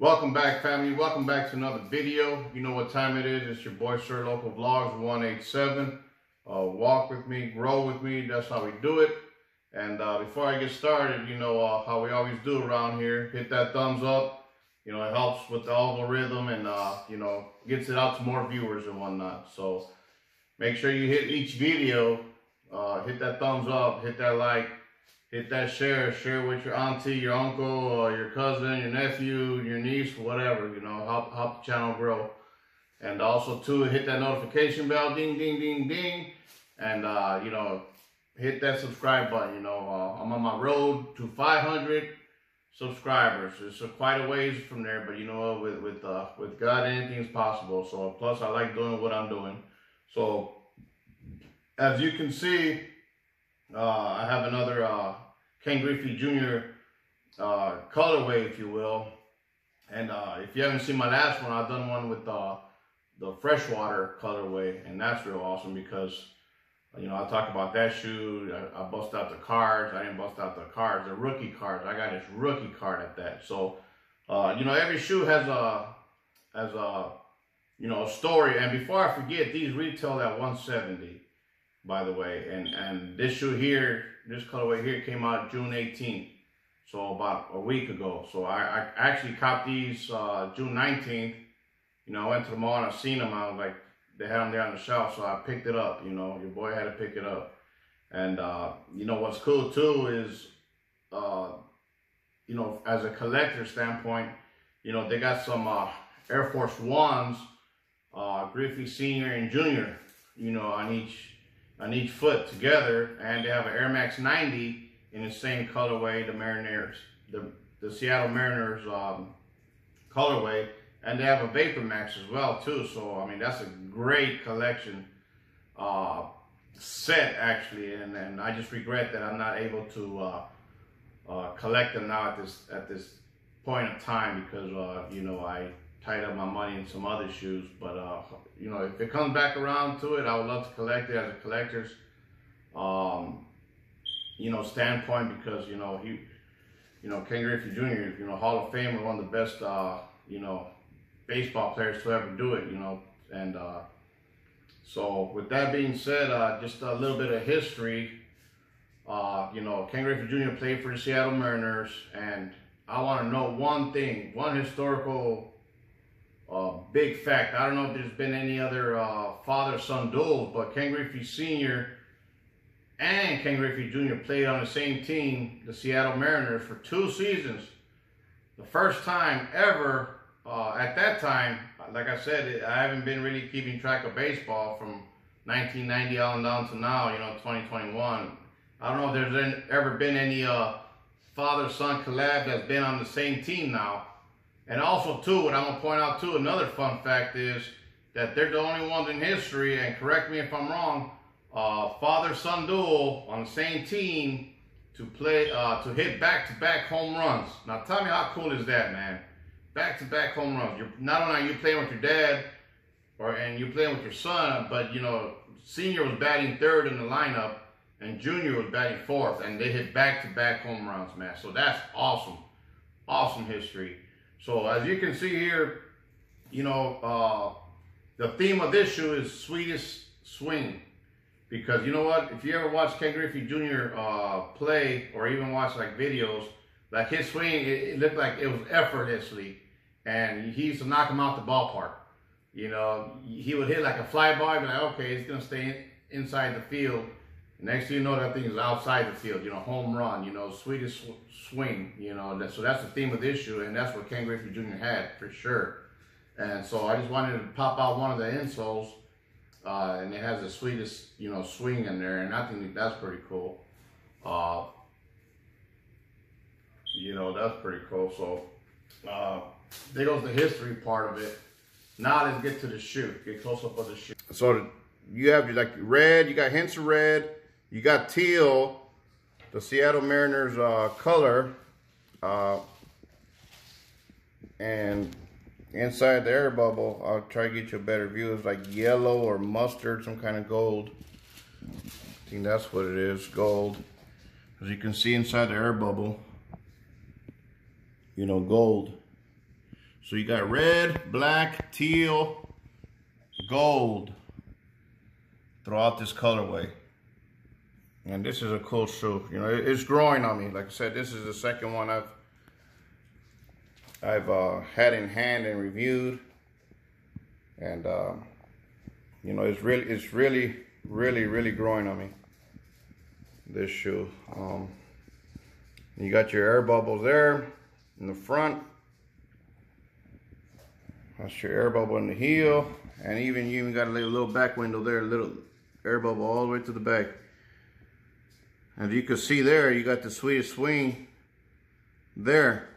Welcome back, family. Welcome back to another video. You know what time it is. It's your boy, Sir Loco Vlogs 187. Uh, walk with me, grow with me. That's how we do it. And uh, before I get started, you know uh, how we always do around here. Hit that thumbs up. You know, it helps with the algorithm and, uh, you know, gets it out to more viewers and whatnot. So make sure you hit each video. Uh, hit that thumbs up. Hit that like hit that share, share with your auntie, your uncle, your cousin, your nephew, your niece, whatever, you know, help, help the channel grow. And also too, hit that notification bell, ding, ding, ding, ding. And, uh, you know, hit that subscribe button, you know, uh, I'm on my road to 500 subscribers. It's a quite a ways from there, but you know, with, with, uh, with God, anything's possible. So plus I like doing what I'm doing. So as you can see, uh, I have another uh, Ken Griffey Jr. Uh, colorway, if you will. And uh, if you haven't seen my last one, I've done one with uh, the freshwater colorway, and that's real awesome because, you know, I talk about that shoe. I, I bust out the cards. I didn't bust out the cards, the rookie cards. I got this rookie card at that. So, uh, you know, every shoe has a has a you know a story. And before I forget, these retail at 170 by the way. And and this shoe here, this colorway here came out June 18th. So about a week ago. So I, I actually copped these uh, June 19th. You know, I went to the mall and I seen them. I was like, they had them there on the shelf. So I picked it up, you know, your boy had to pick it up. And, uh, you know, what's cool too is, uh, you know, as a collector standpoint, you know, they got some uh, Air Force Ones, uh, Griffey Senior and Junior, you know, on each on each foot together, and they have an Air Max 90 in the same colorway, the Mariners, the, the Seattle Mariners um, colorway, and they have a Vapor Max as well too. So I mean that's a great collection uh, set actually, and, and I just regret that I'm not able to uh, uh, collect them now at this at this point of time because uh, you know I tied up my money in some other shoes. But, uh, you know, if it comes back around to it, I would love to collect it as a collector's, um, you know, standpoint because, you know, he, you know, Ken Griffey Jr., you know, Hall of Famer, one of the best, uh, you know, baseball players to ever do it, you know, and uh, so with that being said, uh, just a little bit of history. Uh, you know, Ken Griffey Jr. played for the Seattle Mariners, and I want to know one thing, one historical uh, big fact. I don't know if there's been any other uh, father-son duels, but Ken Griffey Sr. and Ken Griffey Jr. played on the same team, the Seattle Mariners, for two seasons. The first time ever, uh, at that time, like I said, I haven't been really keeping track of baseball from 1990 on down to now, you know, 2021. I don't know if there's ever been any uh, father-son collab that's been on the same team now. And also, too, what I'm going to point out, too, another fun fact is that they're the only ones in history, and correct me if I'm wrong, uh, father-son duel on the same team to play, uh, to hit back-to-back -back home runs. Now, tell me how cool is that, man? Back-to-back -back home runs. You're, not only are you playing with your dad, or and you're playing with your son, but, you know, senior was batting third in the lineup, and junior was batting fourth, and they hit back-to-back -back home runs, man. So that's awesome. Awesome history. So as you can see here, you know, uh, the theme of this shoe is sweetest swing. Because you know what, if you ever watch Ken Griffey Jr. Uh, play or even watch like videos, like his swing, it, it, looked like it was effortlessly. And he used to knock him out the ballpark. You know, he would hit like a fly ball, be like, okay, he's going to stay in, inside the field. Next thing you know, that thing is outside the field, you know, home run, you know, sweetest swing, you know. That, so that's the theme of the issue, and that's what Ken Griffey Jr. had for sure. And so I just wanted to pop out one of the insoles, uh, and it has the sweetest, you know, swing in there, and I think that's pretty cool. Uh, you know, that's pretty cool. So uh, there goes the history part of it. Now let's get to the shoe. Get close up of the shoe. So you have like red, you got hints of red, you got teal, the Seattle Mariners uh, color. Uh, and inside the air bubble, I'll try to get you a better view. It's like yellow or mustard, some kind of gold. I think that's what it is, gold. As you can see inside the air bubble, you know, gold. So you got red, black, teal, gold throughout this colorway. And this is a cool shoe. You know, it's growing on me. Like I said, this is the second one I've I've uh, had in hand and reviewed. And uh, you know, it's really, it's really, really, really growing on me. This shoe. Um, you got your air bubbles there in the front. That's your air bubble in the heel. And even you even got a little back window there, a little air bubble all the way to the back. And you can see there, you got the sweetest swing there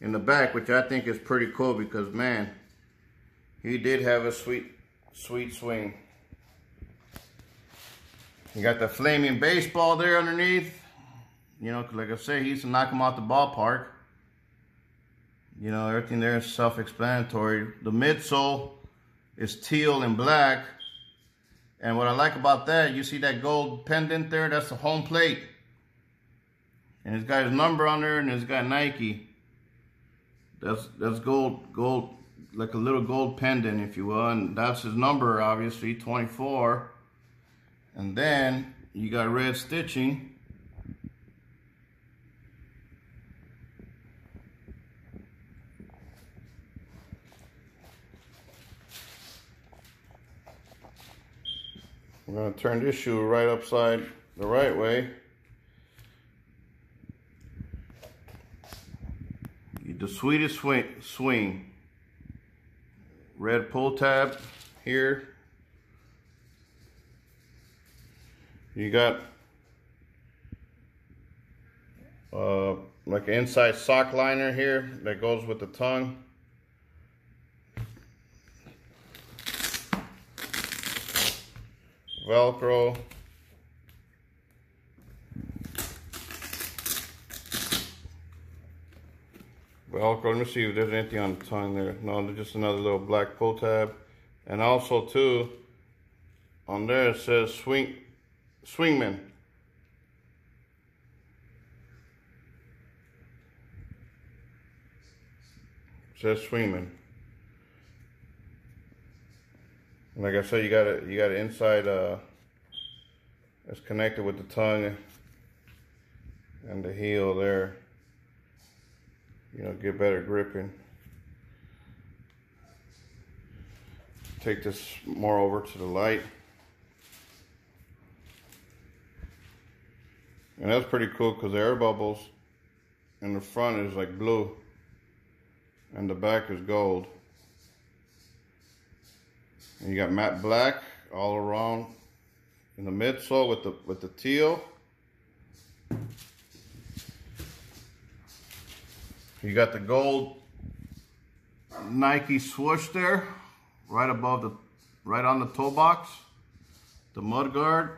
in the back, which I think is pretty cool because man, he did have a sweet, sweet swing. You got the flaming baseball there underneath. You know, like I say, he used to knock him out the ballpark. You know, everything there is self-explanatory. The midsole is teal and black. And what I like about that, you see that gold pendant there? That's the home plate. And it's got his number on there and it's got Nike. That's that's gold, gold, like a little gold pendant, if you will. And that's his number, obviously, 24. And then you got red stitching. I'm going to turn this shoe right upside the right way. Get The sweetest swing, swing. Red pull tab here. You got uh, like an inside sock liner here that goes with the tongue. Velcro. Velcro, let me see if there's anything on the tongue there. No, just another little black pull tab. And also too, on there it says swing, swingman. It says swingman. Like I said, you got it. You got it inside. Uh, it's connected with the tongue and the heel there. You know, get better gripping. Take this more over to the light. And that's pretty cool because the air bubbles in the front is like blue and the back is gold. And you got matte black all around in the midsole with the with the teal. You got the gold Nike swoosh there, right above the, right on the toe box. The mud guard.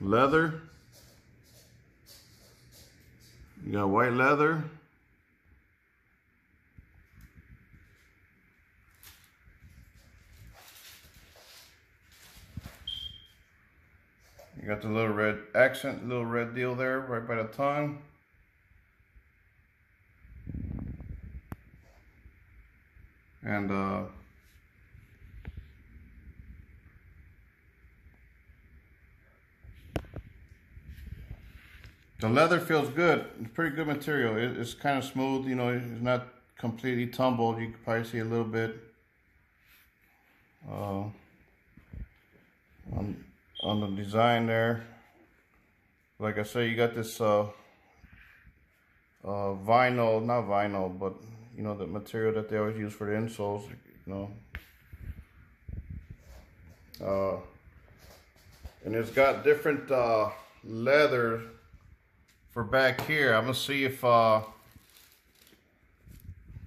Leather. You got white leather. Got the little red accent, little red deal there right by the tongue. And uh, the leather feels good. It's pretty good material. It, it's kind of smooth, you know, it's not completely tumbled. You can probably see a little bit. Uh, on, on the design there. Like I say, you got this uh, uh, vinyl, not vinyl, but you know, the material that they always use for the insoles, you know. Uh, and it's got different uh, leather for back here. I'm gonna see if, uh,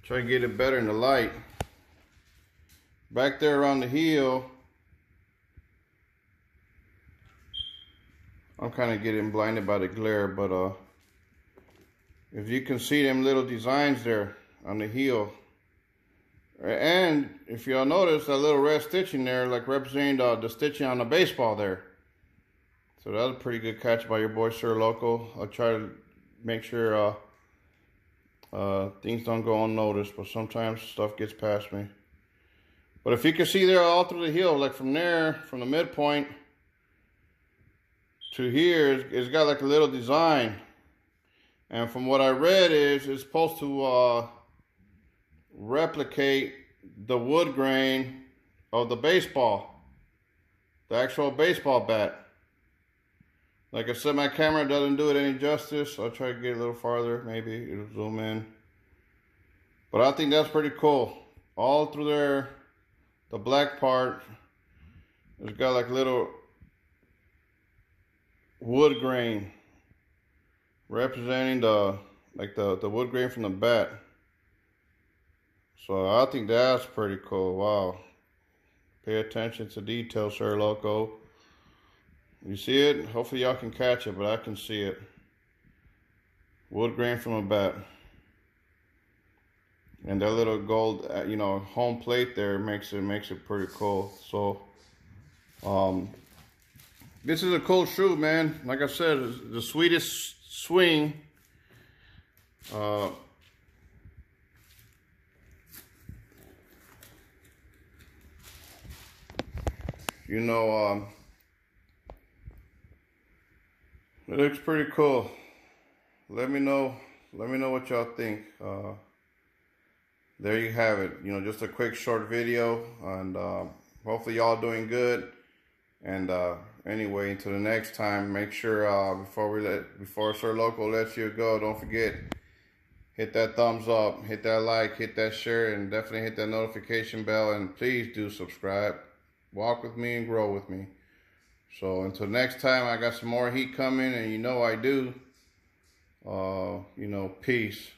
try to get it better in the light. Back there around the heel, I'm kind of getting blinded by the glare, but uh, if you can see them little designs there on the heel, and if y'all notice that little red stitching there, like representing the, the stitching on the baseball there. So that was a pretty good catch by your boy Sir Loco. I'll try to make sure uh, Uh, things don't go unnoticed, but sometimes stuff gets past me. But if you can see there all through the heel, like from there, from the midpoint to here, it's, got like a little design. And from what I read is it's supposed to uh, replicate the wood grain of the baseball, the actual baseball bat. Like I said, my camera doesn't do it any justice. I'll try to get a little farther, maybe it'll zoom in. But I think that's pretty cool. All through there, the black part, it's got like little wood grain representing the like the, the wood grain from the bat. So I think that's pretty cool. Wow. Pay attention to detail, Sir Loco. You see it? Hopefully y'all can catch it, but I can see it. Wood grain from a bat. And that little gold, uh, you know, home plate there makes it makes it pretty cool. So, um, this is a cool shoe, man. Like I said, the sweetest swing. Uh, you know, um, it looks pretty cool. Let me know. Let me know what y'all think. Uh, there you have it. You know, just a quick short video, and uh, hopefully y'all doing good. And uh, anyway, until the next time, make sure uh, before we let before Sir Loco lets you go, don't forget hit that thumbs up, hit that like, hit that share, and definitely hit that notification bell. And please do subscribe. Walk with me and grow with me. So until next time, I got some more heat coming, and you know I do. Uh, you know, peace.